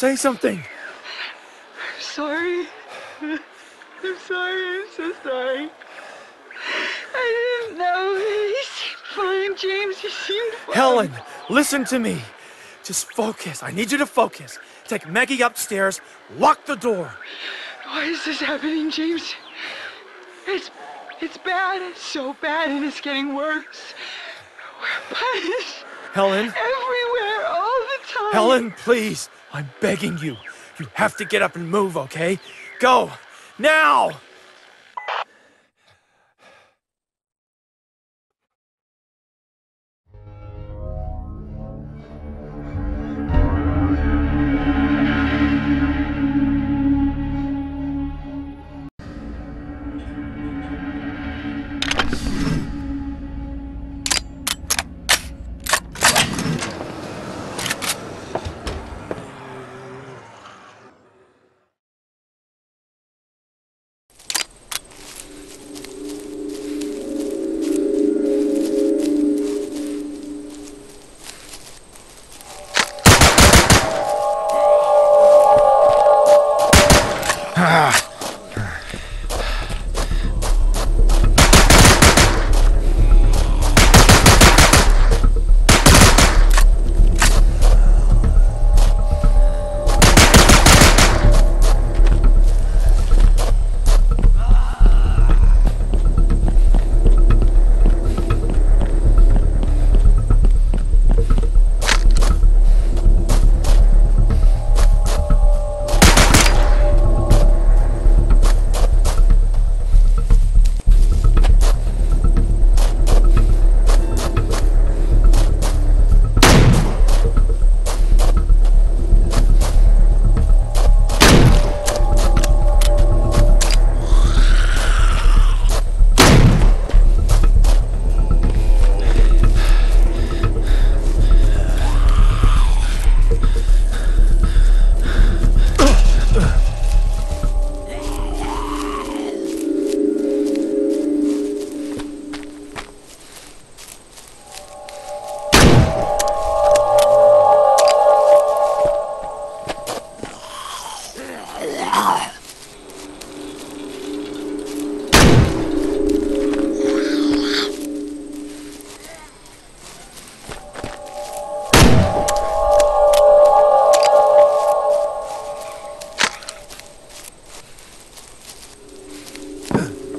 Say something. I'm sorry. I'm sorry. I'm so sorry. I didn't know. He seemed fine, James. He seemed fine. Helen, listen to me. Just focus. I need you to focus. Take Maggie upstairs, lock the door. Why is this happening, James? It's it's bad. It's so bad, and it's getting worse. We're punished Helen, everywhere, all the time. Helen, please. I'm begging you. You have to get up and move, okay? Go. Now!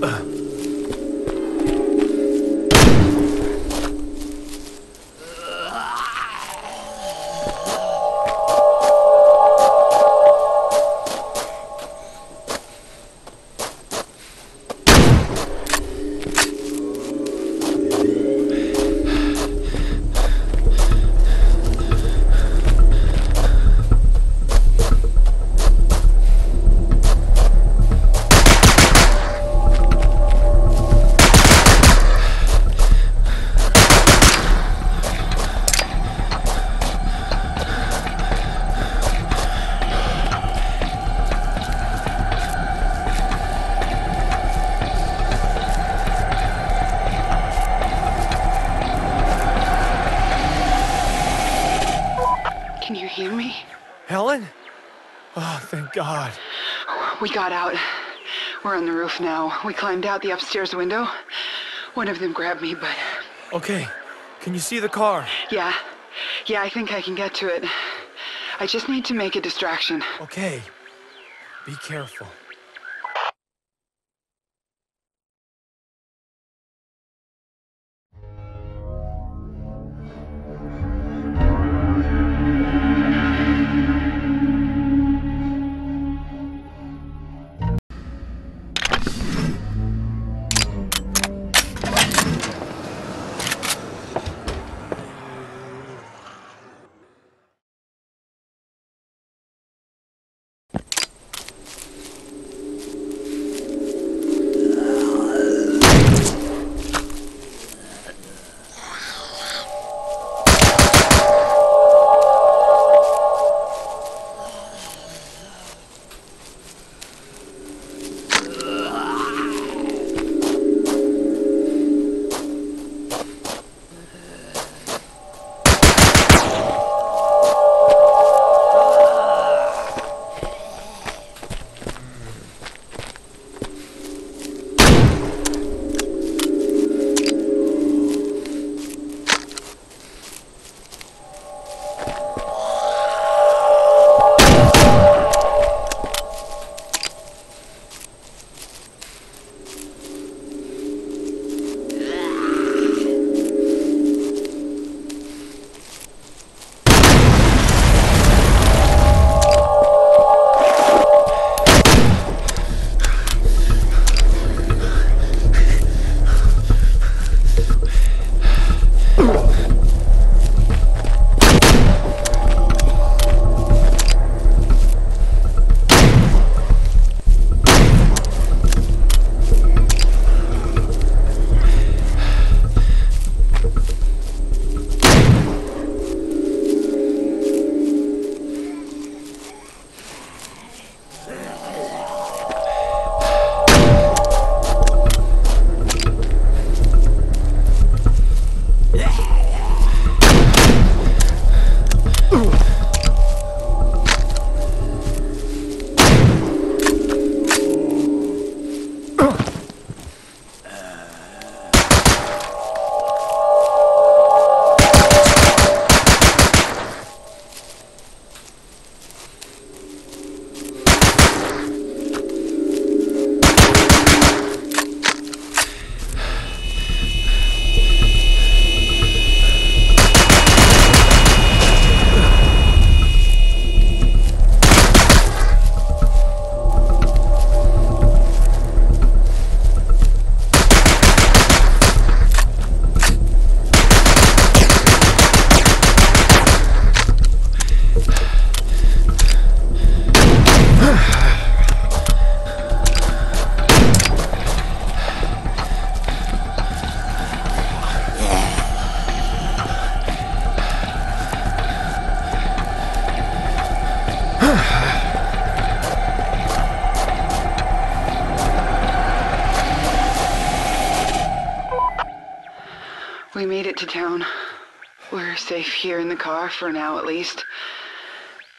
Can me? Helen? Oh, thank God. We got out. We're on the roof now. We climbed out the upstairs window. One of them grabbed me, but Okay, can you see the car? yeah. Yeah, I think I can get to it. I just need to make a distraction. Okay. Be careful. Down. We're safe here in the car for now, at least.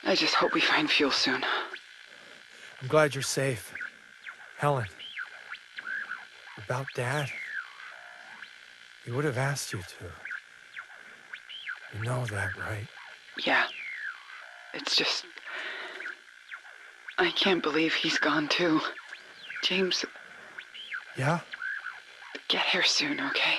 I just hope we find fuel soon. I'm glad you're safe. Helen. About Dad? He would have asked you to. You know that, right? Yeah. It's just. I can't believe he's gone too. James, Yeah? get here soon, okay?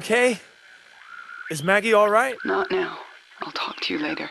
Okay? Is Maggie all right? Not now. I'll talk to you later.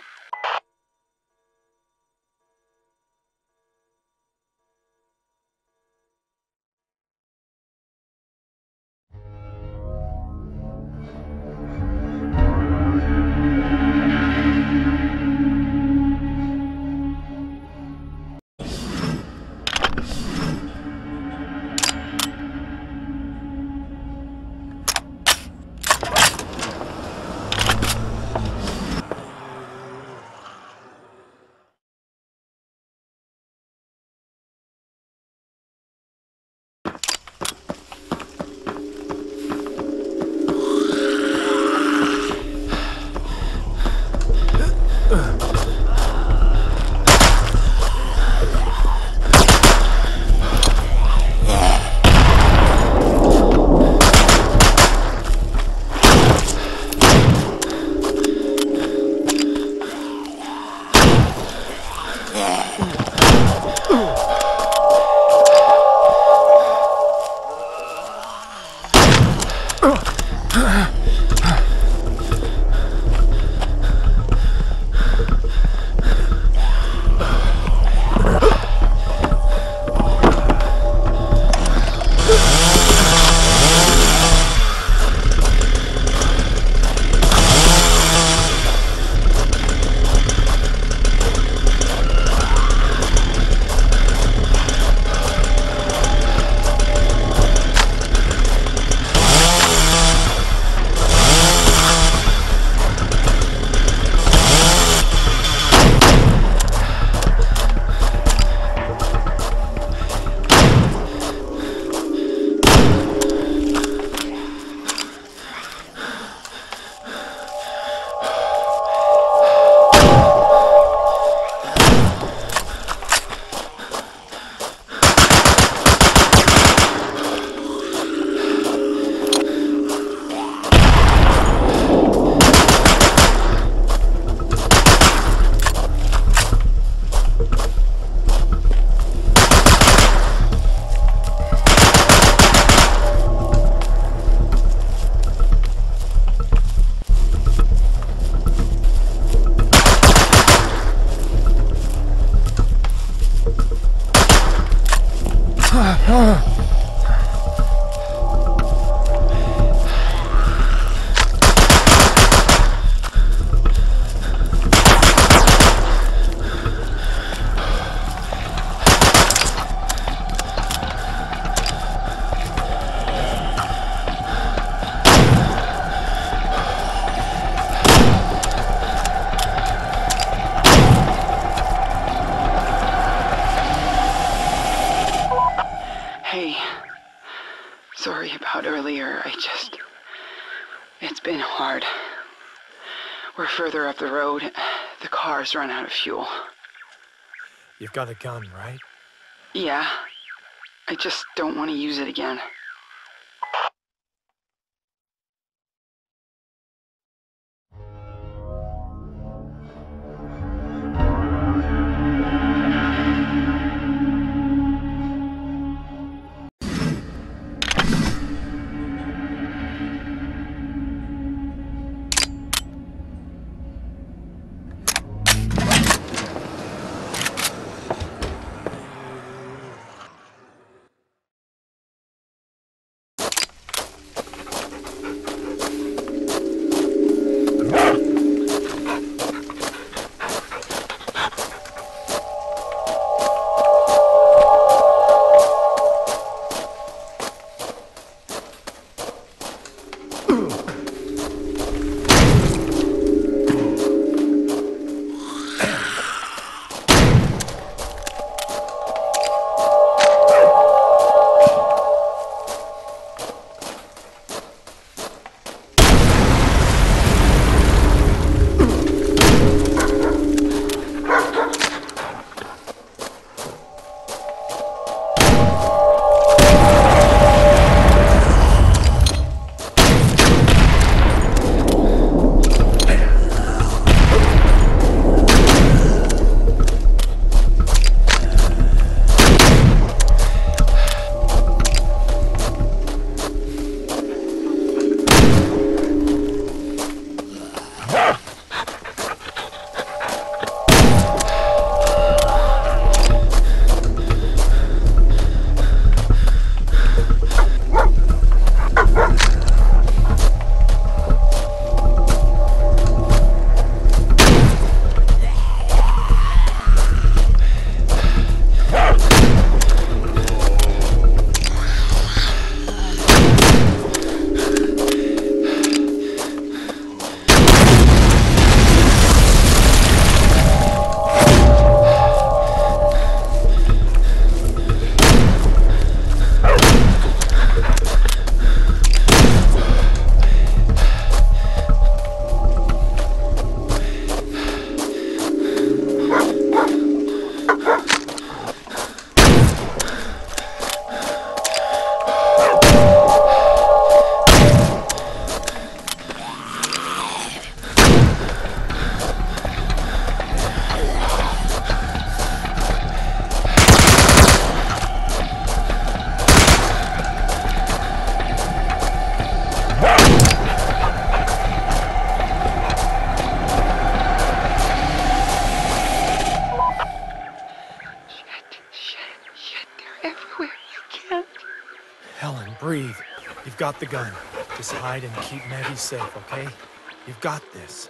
Been hard. We're further up the road. The car's run out of fuel. You've got a gun, right? Yeah. I just don't want to use it again. Got the gun. Just hide and keep Maggie safe, okay? You've got this.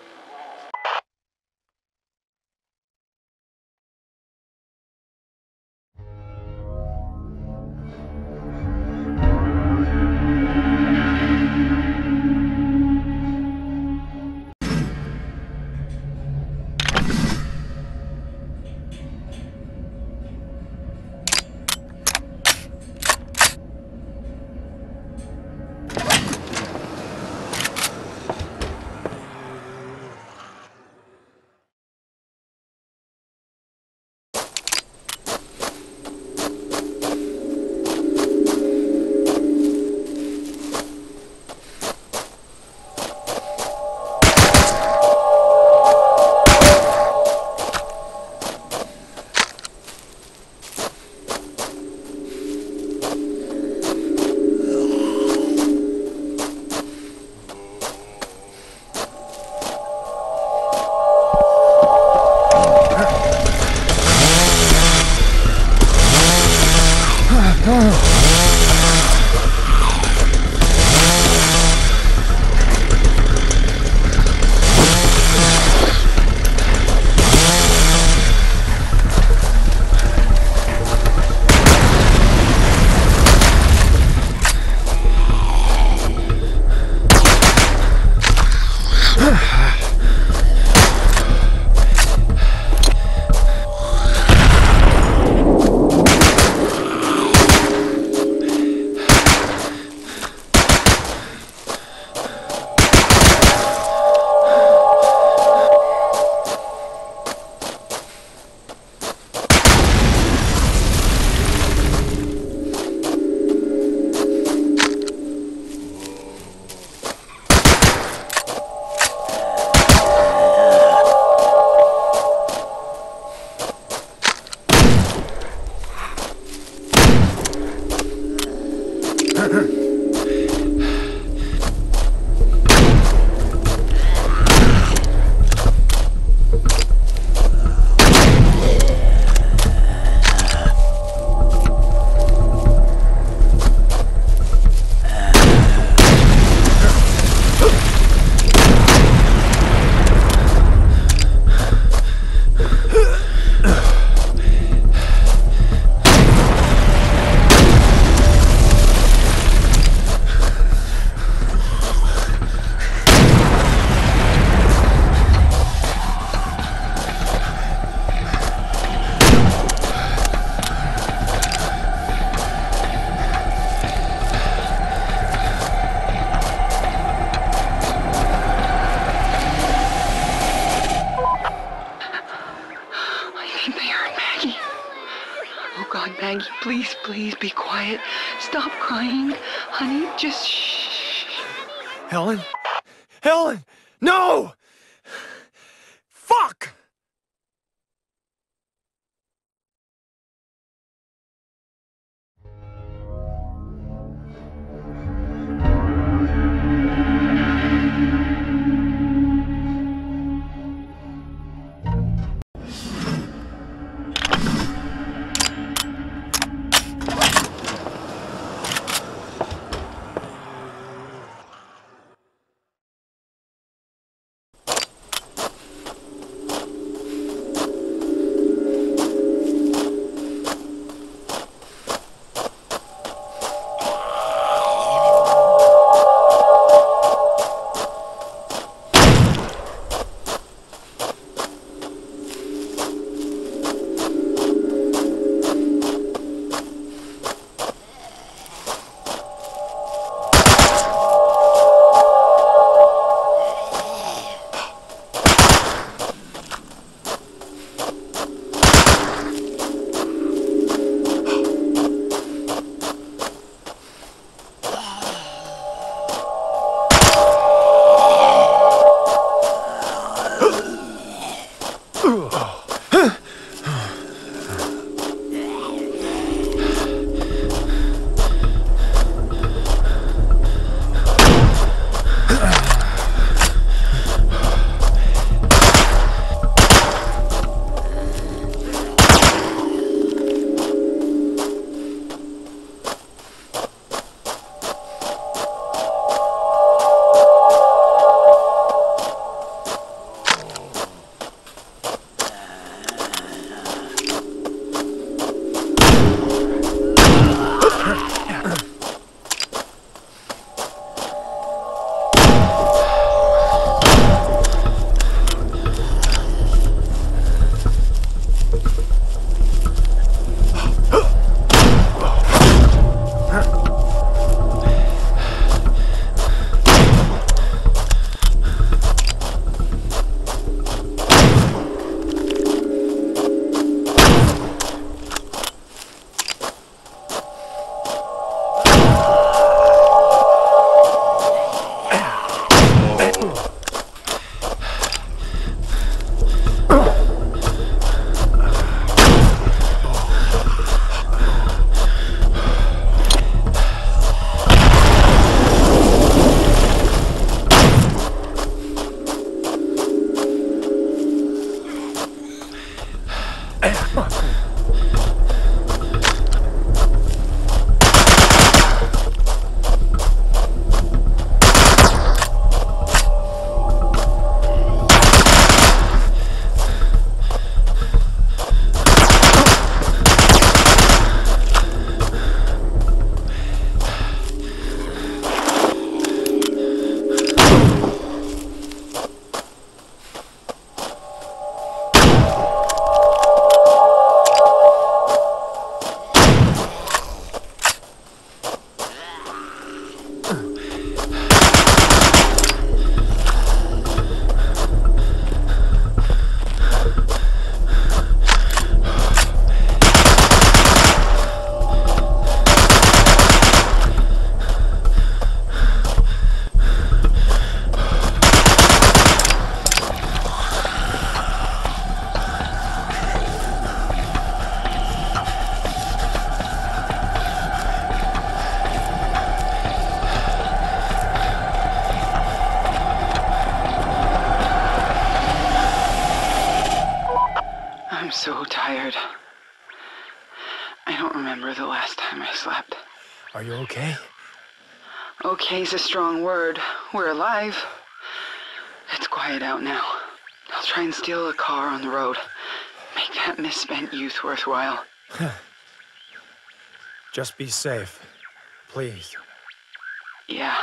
Just shh. Helen? Helen! No! Fuck! Are you okay? Okay's a strong word. We're alive. It's quiet out now. I'll try and steal a car on the road. Make that misspent youth worthwhile. Just be safe. Please. Yeah.